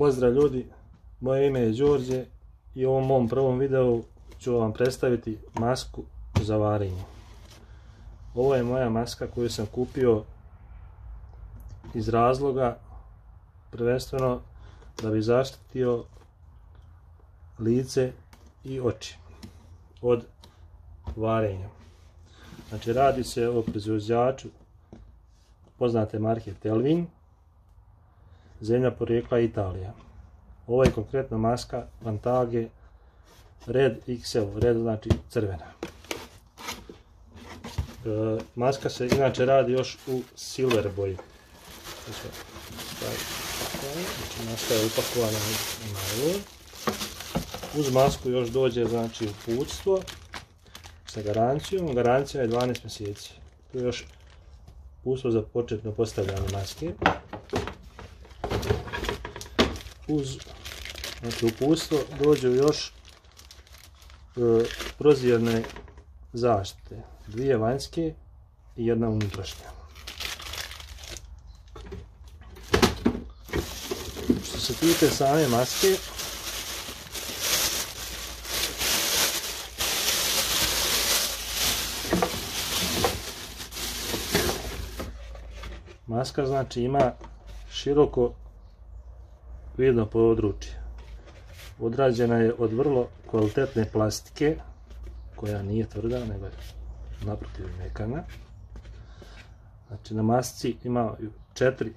Pozdrav ljudi, moje ime je Đorđe i u ovom mom prvom videu ću vam predstaviti masku za varenje. Ovo je moja maska koju sam kupio iz razloga prvenstveno da bi zaštitio lice i oči od varenja. Znači radi se o proizvođaču poznate marke Telvin, zemlja porijekla Italija. Ovo je konkretno maska Vantage Red XL, red znači crvena. E, maska se inače radi još u silver boji. Znači maska je upakovana u Uz masku još dođe znači uputstvo sa garancijom. Garancija je 12 mjeseci. To je još uputstvo za početno postavljanje maske uz znači, uputstvo dođu još e, prozirne zaštite. Dvije vanjske i jedna unutrašnja. Što se tiče same maske, maska znači ima široko vidno područje. Odrađena je od vrlo kvalitetne plastike, koja nije tvrda, nego je naprotiv mekana. Znači na masci ima četiri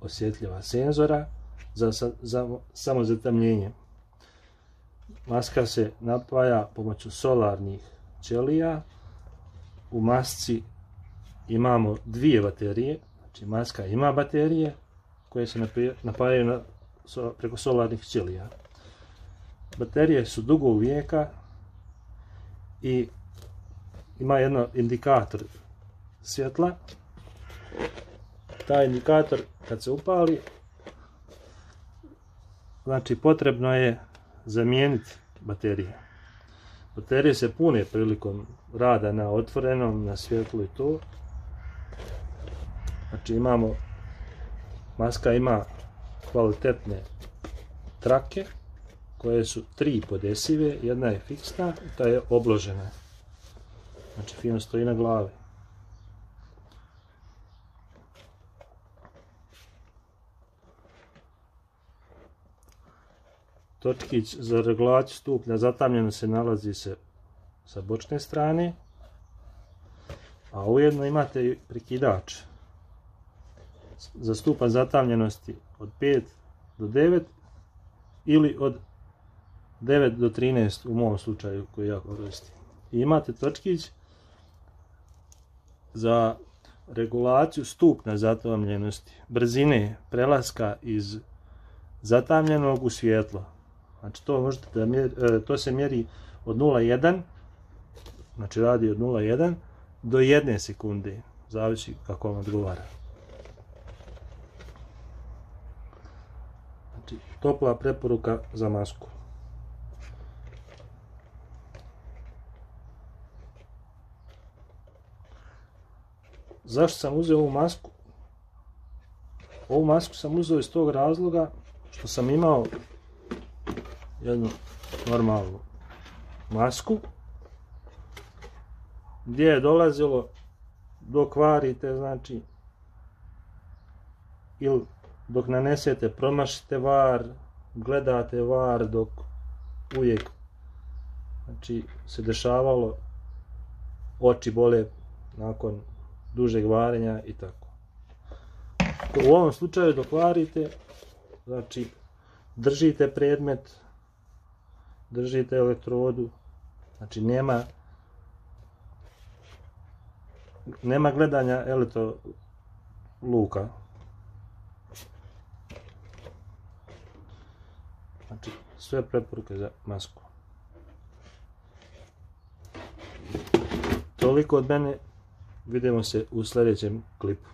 osjetljiva senzora za, za zatamljenje. Maska se napaja pomoću solarnih ćelija. U masci imamo dvije baterije, znači maska ima baterije koje se napajaju na preko solarnih ćelija. Baterije su dugo vijeka i ima jedan indikator svjetla. Taj indikator kad se upali, znači potrebno je zamijeniti baterije. Baterije se pune prilikom rada na otvorenom, na svjetlu i to. Znači imamo, maska ima kvalitetne trake koje su tri podesive, jedna je fiksna, ta je obložena. Znači fino stoji na glavi. Točkić za regulaciju stupnja zatamljeno se nalazi se sa bočne strane, a ujedno imate i prekidač za stupanj zatamljenosti od 5 do 9 ili od 9 do 13 u mom slučaju koji ja koristim. I imate točkić za regulaciju stupna zatamljenosti, brzine prelaska iz zatamljenog u svjetlo. Znači to, možete da e, to se mjeri od 0,1, znači radi od 0,1 do 1 sekunde, zavisi kako vam odgovara. Topla preporuka za masku. Zašto sam uzeo ovu masku? Ovu masku sam uzeo iz tog razloga što sam imao jednu normalnu masku gdje je dolazilo do kvarite, znači ili dok nanesete promašite var, gledate var dok uvijek znači, se dešavalo oči bole nakon dužeg varenja i tako. U ovom slučaju dok varite, znači držite predmet, držite elektrodu, znači nema nema gledanja elektro luka. Znači, sve preporuke za masku. Toliko od mene, vidimo se u sljedećem klipu.